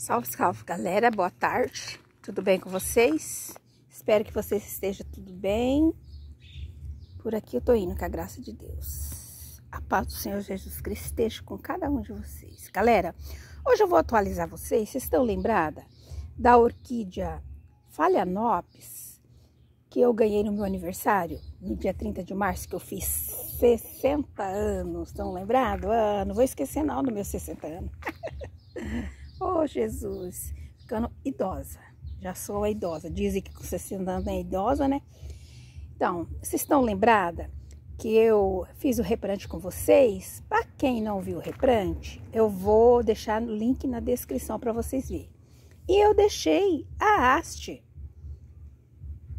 Salve, salve, galera. Boa tarde. Tudo bem com vocês? Espero que vocês estejam tudo bem. Por aqui eu tô indo com a graça de Deus. A paz do Senhor Jesus Cristo esteja com cada um de vocês. Galera, hoje eu vou atualizar vocês. Vocês estão lembrada da orquídea Phalaenopsis que eu ganhei no meu aniversário, no dia 30 de março, que eu fiz 60 anos. Estão lembrados? Ah, não vou esquecer não dos meus 60 anos. Oh, Jesus, ficando idosa. Já sou a idosa. Dizem que com 60 anos é idosa, né? Então, vocês estão lembrada que eu fiz o reprante com vocês? Para quem não viu o reprante, eu vou deixar o link na descrição para vocês verem. E eu deixei a haste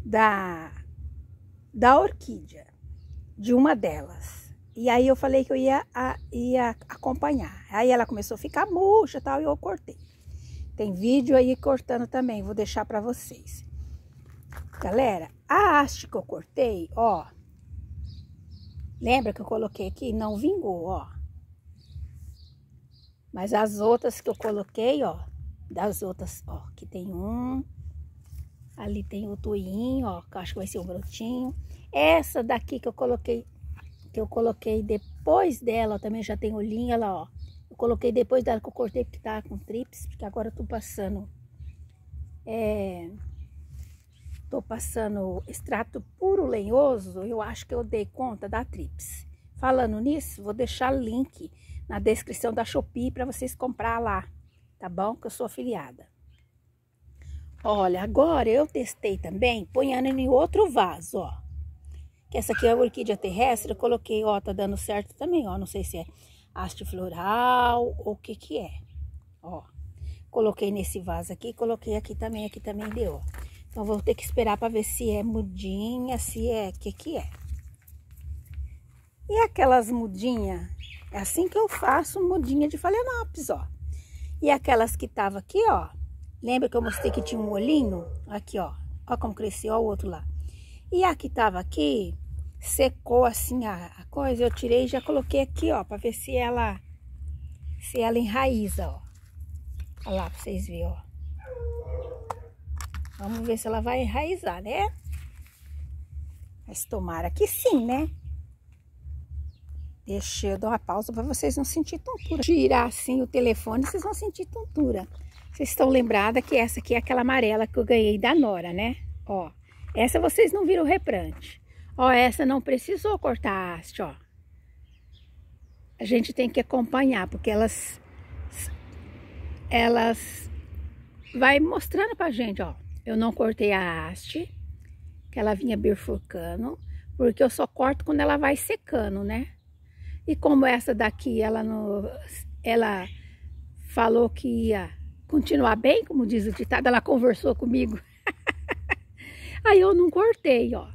da, da orquídea, de uma delas. E aí eu falei que eu ia, a, ia acompanhar. Aí ela começou a ficar murcha e tal, e eu cortei. Tem vídeo aí cortando também, vou deixar para vocês. Galera, a haste que eu cortei, ó. Lembra que eu coloquei aqui? Não vingou, ó. Mas as outras que eu coloquei, ó. Das outras, ó. Aqui tem um. Ali tem o tuinho, ó. Que acho que vai ser um brotinho. Essa daqui que eu coloquei que eu coloquei depois dela, também já tem olhinha lá, ó. Eu coloquei depois dela que eu cortei porque tá com trips, porque agora eu tô passando, é, tô passando extrato puro lenhoso, eu acho que eu dei conta da trips. Falando nisso, vou deixar link na descrição da Shopee para vocês comprar lá, tá bom? Que eu sou afiliada. Olha, agora eu testei também, ponhando em outro vaso, ó que essa aqui é a orquídea terrestre, eu coloquei, ó, tá dando certo também, ó, não sei se é haste floral ou o que que é, ó. Coloquei nesse vaso aqui, coloquei aqui também, aqui também deu. Então, vou ter que esperar para ver se é mudinha, se é, o que que é. E aquelas mudinhas, é assim que eu faço mudinha de Phalaenopsis, ó. E aquelas que tava aqui, ó, lembra que eu mostrei que tinha um olhinho? Aqui, ó, ó como cresceu, ó o outro lá. E a que tava aqui, secou assim a, a coisa, eu tirei e já coloquei aqui, ó, para ver se ela se ela enraiza, ó. Olha lá, pra vocês verem, ó. Vamos ver se ela vai enraizar, né? Mas tomara que sim, né? Deixa eu dar uma pausa para vocês não sentir tontura. Girar assim o telefone, vocês vão sentir tontura. Vocês estão lembradas que essa aqui é aquela amarela que eu ganhei da Nora, né? Ó, essa vocês não viram o reprante. Ó, essa não precisou cortar a haste, ó. A gente tem que acompanhar, porque elas... Elas... Vai mostrando pra gente, ó. Eu não cortei a haste, que ela vinha bifurcando, porque eu só corto quando ela vai secando, né? E como essa daqui, ela não... Ela falou que ia continuar bem, como diz o ditado, ela conversou comigo. Aí eu não cortei, ó.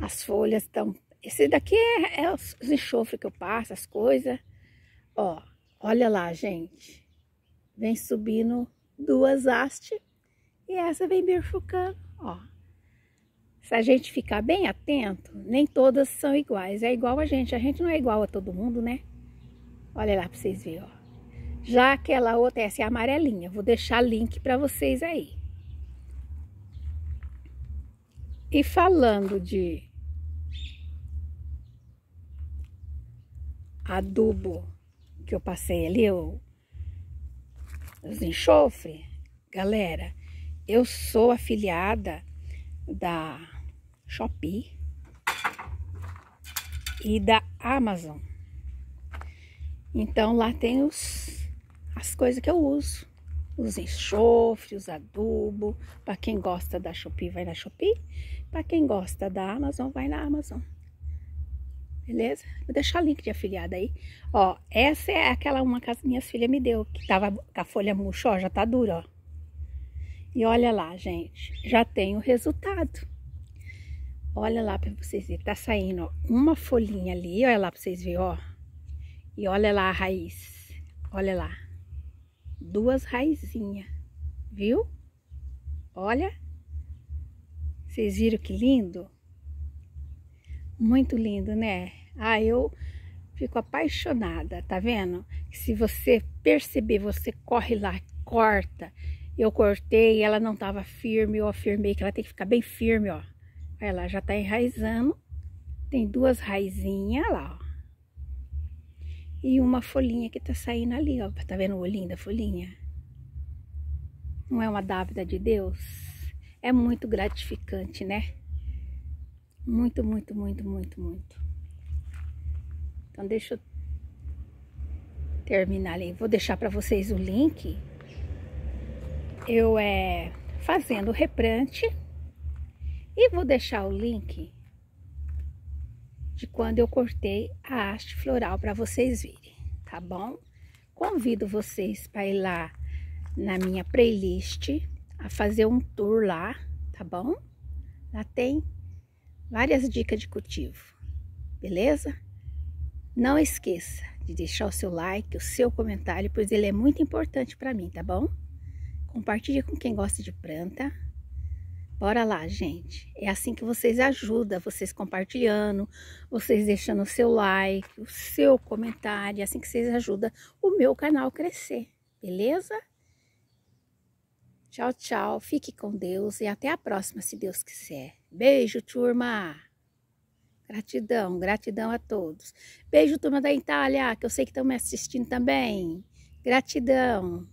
As folhas estão... Esse daqui é, é os enxofres que eu passo, as coisas. Ó, olha lá, gente. Vem subindo duas hastes e essa vem bifurcando, ó. Se a gente ficar bem atento, nem todas são iguais. É igual a gente. A gente não é igual a todo mundo, né? Olha lá para vocês verem, ó. Já aquela outra, essa é amarelinha. Vou deixar link para vocês aí. E falando de adubo que eu passei ali, o, os enxofre, galera, eu sou afiliada da Shopee e da Amazon. Então lá tem os, as coisas que eu uso. Os enxofres, os adubo. Para quem gosta da Shopee, vai na Shopee. Para quem gosta da Amazon, vai na Amazon. Beleza? Vou deixar o link de afiliada aí. Ó, essa é aquela uma que as minhas filhas me deu, que tava com a folha murcha, ó, já tá dura, ó. E olha lá, gente, já tem o resultado. Olha lá para vocês verem, tá saindo, ó, uma folhinha ali, olha lá para vocês verem, ó. E olha lá a raiz, olha lá. Duas raizinhas, viu? Olha. Vocês viram que lindo? Muito lindo, né? Ah, eu Fico apaixonada, tá vendo? Se você perceber, você corre lá, corta. Eu cortei, ela não tava firme, eu afirmei que ela tem que ficar bem firme, ó. Ela já tá enraizando. Tem duas raizinhas lá, ó. E uma folhinha que tá saindo ali, ó. Tá vendo o olhinho da folhinha? Não é uma dávida de Deus? É muito gratificante, né? Muito, muito, muito, muito, muito. Então deixa eu terminar ali. Vou deixar para vocês o link. Eu é fazendo o reprante e vou deixar o link de quando eu cortei a haste floral para vocês verem, tá bom? Convido vocês para ir lá na minha playlist a fazer um tour lá, tá bom? Lá tem várias dicas de cultivo, beleza? Não esqueça de deixar o seu like, o seu comentário, pois ele é muito importante para mim, tá bom? Compartilhe com quem gosta de planta. Bora lá, gente. É assim que vocês ajudam, vocês compartilhando, vocês deixando o seu like, o seu comentário, é assim que vocês ajudam o meu canal crescer, beleza? Tchau, tchau. Fique com Deus e até a próxima, se Deus quiser. Beijo, turma! Gratidão, gratidão a todos. Beijo, turma da Itália, que eu sei que estão me assistindo também. Gratidão.